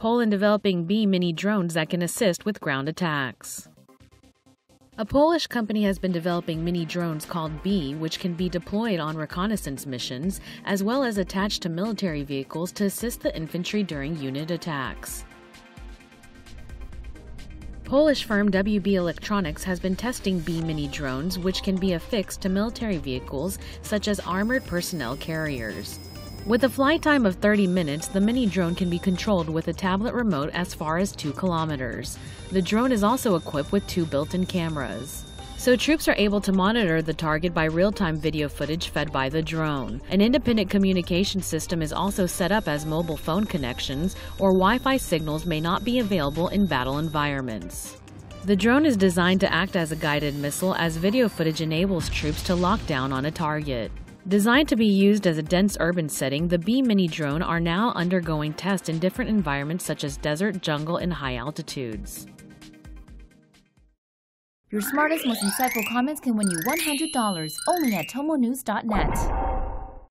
Poland developing Bee mini drones that can assist with ground attacks. A Polish company has been developing mini drones called Bee, which can be deployed on reconnaissance missions, as well as attached to military vehicles to assist the infantry during unit attacks. Polish firm WB Electronics has been testing Bee mini drones, which can be affixed to military vehicles such as armored personnel carriers. With a flight time of 30 minutes, the mini drone can be controlled with a tablet remote as far as 2 kilometers. The drone is also equipped with two built in cameras. So troops are able to monitor the target by real-time video footage fed by the drone. An independent communication system is also set up as mobile phone connections or Wi-Fi signals may not be available in battle environments. The drone is designed to act as a guided missile as video footage enables troops to lock down on a target. Designed to be used as a dense urban setting, the Bee Mini drone are now undergoing tests in different environments such as desert, jungle, and high altitudes. Your smartest, most insightful comments can win you $100 only at tomonews.net.